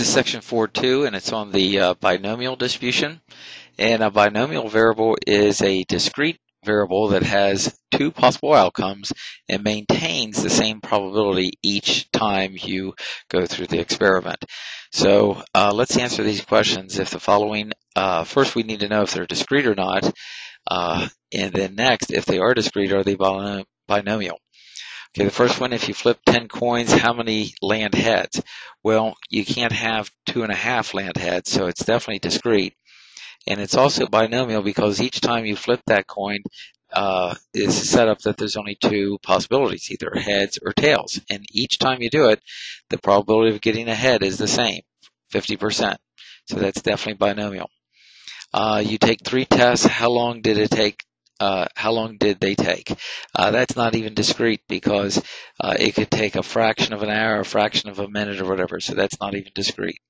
is section 4.2 and it's on the uh, binomial distribution. And a binomial variable is a discrete variable that has two possible outcomes and maintains the same probability each time you go through the experiment. So uh, let's answer these questions. If the following, uh, first we need to know if they're discrete or not, uh, and then next, if they are discrete, are they binomial? Okay, the first one, if you flip 10 coins, how many land heads? Well, you can't have two and a half land heads, so it's definitely discrete. And it's also binomial because each time you flip that coin, uh, is set up that there's only two possibilities, either heads or tails. And each time you do it, the probability of getting a head is the same, 50%. So that's definitely binomial. Uh, you take three tests. How long did it take uh, how long did they take? Uh, that's not even discrete because uh, it could take a fraction of an hour, a fraction of a minute, or whatever. So that's not even discrete.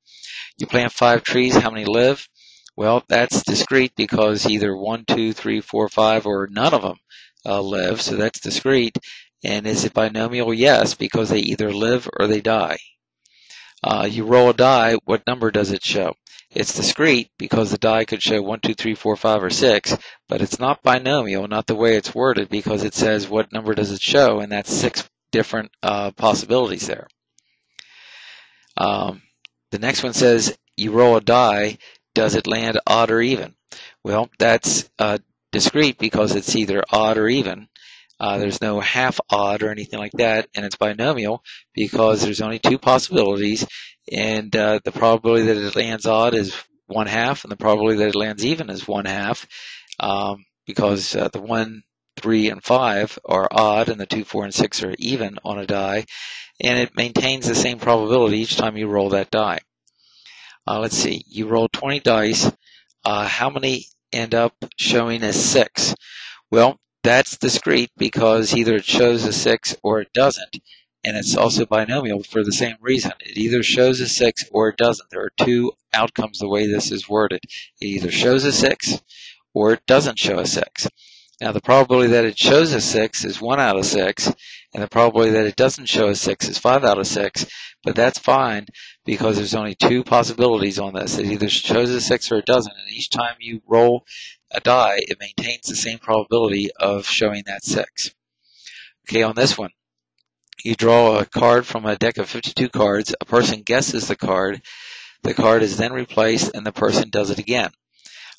You plant five trees. How many live? Well, that's discrete because either one, two, three, four, five, or none of them uh, live. So that's discrete. And is it binomial? Yes, because they either live or they die. Uh, you roll a die. What number does it show? It's discrete because the die could show 1, 2, 3, 4, 5, or 6, but it's not binomial, not the way it's worded, because it says what number does it show, and that's six different uh, possibilities there. Um, the next one says you roll a die, does it land odd or even? Well, that's uh, discrete because it's either odd or even. Uh, there's no half odd or anything like that, and it's binomial because there's only two possibilities, and uh, the probability that it lands odd is one half, and the probability that it lands even is one half, um, because uh, the one, three, and five are odd, and the two, four, and six are even on a die, and it maintains the same probability each time you roll that die. Uh, let's see, you roll 20 dice. Uh, how many end up showing as six? Well, that's discrete because either it shows a six or it doesn't and it's also binomial for the same reason. It either shows a 6 or it doesn't. There are two outcomes the way this is worded. It either shows a 6 or it doesn't show a 6. Now the probability that it shows a 6 is 1 out of 6, and the probability that it doesn't show a 6 is 5 out of 6, but that's fine because there's only two possibilities on this. It either shows a 6 or it doesn't, and each time you roll a die, it maintains the same probability of showing that 6. Okay, on this one, you draw a card from a deck of 52 cards. A person guesses the card. The card is then replaced and the person does it again.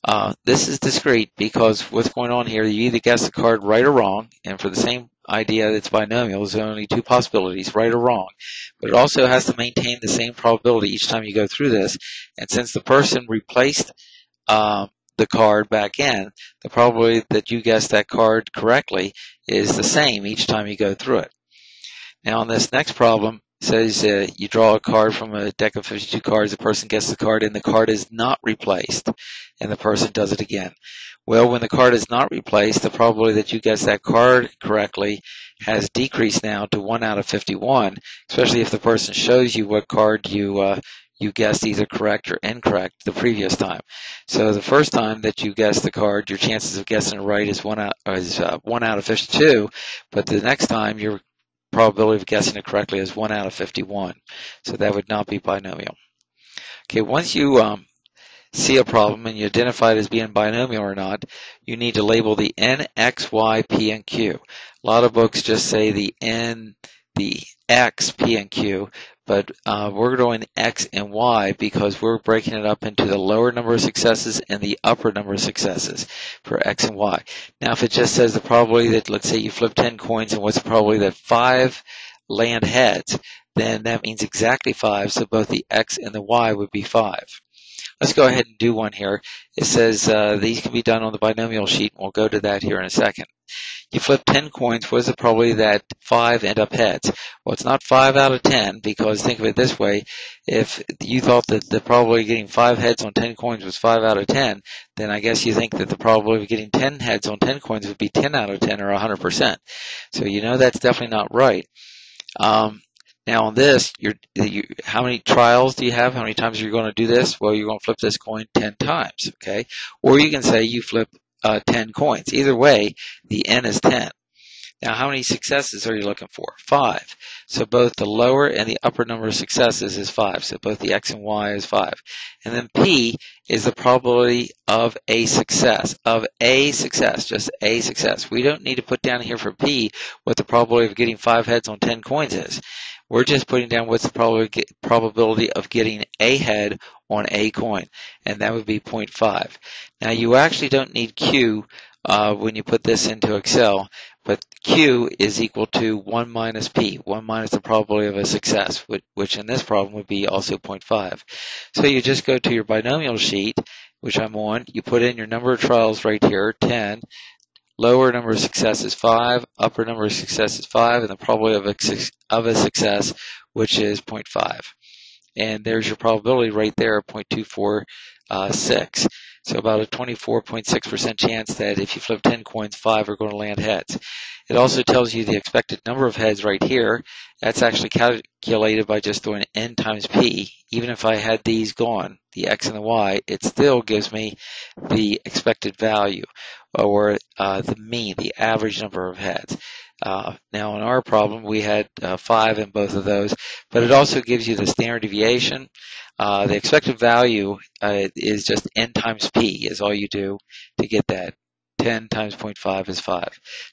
Uh, this is discrete because what's going on here, you either guess the card right or wrong, and for the same idea it's binomial, there's only two possibilities, right or wrong. But it also has to maintain the same probability each time you go through this. And since the person replaced um, the card back in, the probability that you guess that card correctly is the same each time you go through it. Now on this next problem, says uh, you draw a card from a deck of 52 cards, the person gets the card and the card is not replaced, and the person does it again. Well, when the card is not replaced, the probability that you guess that card correctly has decreased now to 1 out of 51, especially if the person shows you what card you uh, you guessed either correct or incorrect the previous time. So the first time that you guess the card, your chances of guessing it right is one out is uh, one out of 52, but the next time your probability of guessing it correctly is 1 out of 51. So that would not be binomial. Okay, once you um, see a problem and you identify it as being binomial or not, you need to label the n, x, y, p, and q. A lot of books just say the n, the x, p, and q, but uh, we're doing X and Y because we're breaking it up into the lower number of successes and the upper number of successes for X and Y. Now, if it just says the probability that, let's say you flip 10 coins and what's the probability that five land heads, then that means exactly five, so both the X and the Y would be five. Let's go ahead and do one here. It says uh, these can be done on the binomial sheet. And we'll go to that here in a second. You flip 10 coins, what is the probability that 5 end up heads? Well, it's not 5 out of 10 because think of it this way. If you thought that the probability of getting 5 heads on 10 coins was 5 out of 10, then I guess you think that the probability of getting 10 heads on 10 coins would be 10 out of 10 or 100%. So you know that's definitely not right. Um, now on this, you're, you, how many trials do you have? How many times are you going to do this? Well, you're going to flip this coin 10 times, okay? Or you can say you flip uh, 10 coins. Either way, the n is 10. Now, how many successes are you looking for? Five. So both the lower and the upper number of successes is five. So both the x and y is five. And then p is the probability of a success, of a success, just a success. We don't need to put down here for p what the probability of getting five heads on 10 coins is. We're just putting down what's the probability of getting a head on a coin, and that would be 0.5. Now you actually don't need Q uh, when you put this into Excel, but Q is equal to 1 minus P, 1 minus the probability of a success, which in this problem would be also 0.5. So you just go to your binomial sheet, which I'm on, you put in your number of trials right here, 10, lower number of successes 5, upper number of successes 5, and the probability of a, of a success, which is 0.5. And there's your probability right there, 0.246. Uh, so about a 24.6% chance that if you flip 10 coins, 5 are going to land heads. It also tells you the expected number of heads right here. That's actually calculated by just doing n times p. Even if I had these gone, the x and the y, it still gives me the expected value or uh, the mean, the average number of heads. Uh, now in our problem, we had uh, five in both of those, but it also gives you the standard deviation. Uh, the expected value uh, is just n times p is all you do to get that. 10 times 0.5 is 5.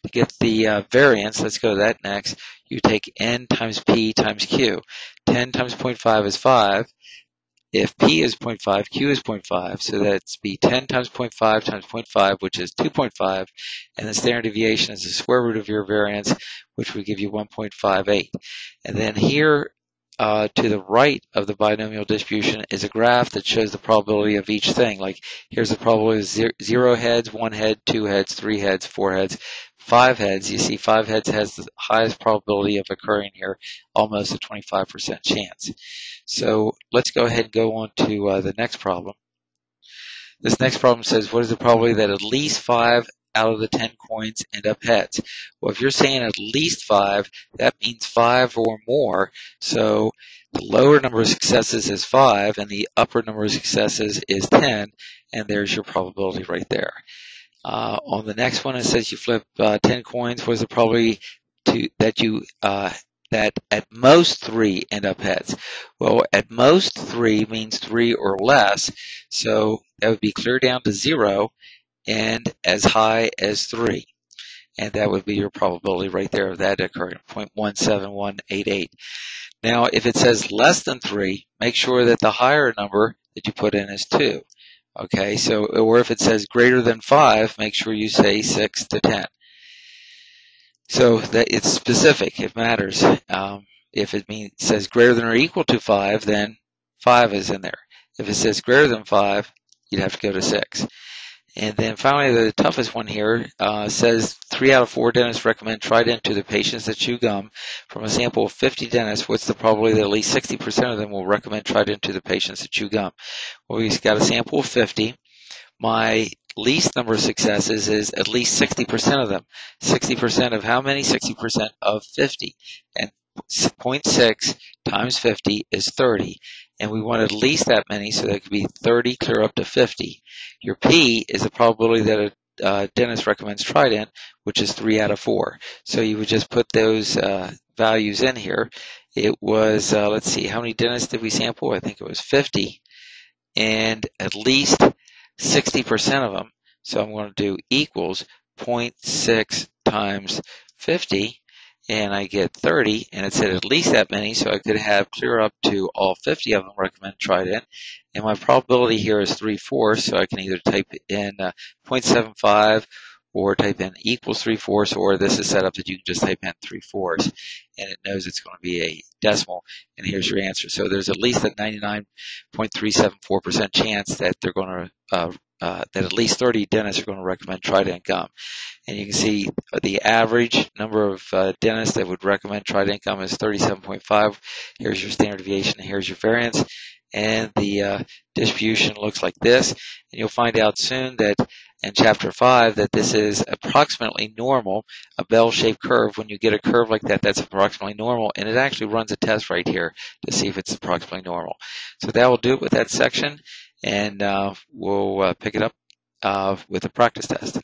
To get the uh, variance, let's go to that next, you take n times p times q. 10 times 0.5 is 5. If p is 0.5, q is 0.5, so that's be 10 times 0.5 times 0.5, which is 2.5, and the standard deviation is the square root of your variance, which would give you 1.58. And then here uh, to the right of the binomial distribution is a graph that shows the probability of each thing. Like here's the probability of zero heads, one head, two heads, three heads, four heads, five heads. You see five heads has the highest probability of occurring here, almost a 25% chance. So let's go ahead and go on to uh, the next problem. This next problem says, what is the probability that at least five out of the 10 coins end up heads. Well, if you're saying at least five, that means five or more. So the lower number of successes is five and the upper number of successes is 10. And there's your probability right there. Uh, on the next one, it says you flip uh, 10 coins. What is the probability to, that you uh, that at most three end up heads. Well, at most three means three or less, so that would be clear down to zero, and as high as 3. And that would be your probability right there of that occurring, 0.17188. Now, if it says less than 3, make sure that the higher number that you put in is 2. Okay, so, or if it says greater than 5, make sure you say 6 to 10. So that it's specific, it matters. Um, if it means says greater than or equal to 5, then 5 is in there. If it says greater than 5, you'd have to go to 6. And then finally, the toughest one here uh, says three out of four dentists recommend Trident to the patients that chew gum. From a sample of 50 dentists, what's the probability that at least 60% of them will recommend Trident to the patients that chew gum? Well, we've got a sample of 50. My least number of successes is at least 60% of them. 60% of how many? 60% of 50. And 0.6 times 50 is 30 and we want at least that many, so that could be 30 clear up to 50. Your P is the probability that a uh, dentist recommends Trident, which is 3 out of 4. So you would just put those uh, values in here. It was, uh, let's see, how many dentists did we sample? I think it was 50, and at least 60% of them. So I'm going to do equals 0.6 times 50, and I get 30, and it said at least that many, so I could have clear up to all 50 of them recommend Trident. And my probability here is 3 4, so I can either type in uh, 0.75 or type in equals 3 fourths, or this is set up that you can just type in 3 fourths, and it knows it's going to be a decimal, and here's your answer. So there's at least a 99.374% chance that they're going to uh, uh, that at least 30 dentists are going to recommend Trident gum. And you can see the average number of uh, dentists that would recommend Trident gum is 37.5. Here's your standard deviation, here's your variance. And the uh, distribution looks like this. And you'll find out soon that in chapter 5 that this is approximately normal, a bell-shaped curve. When you get a curve like that, that's approximately normal. And it actually runs a test right here to see if it's approximately normal. So that will do it with that section and uh, we'll uh, pick it up uh, with a practice test.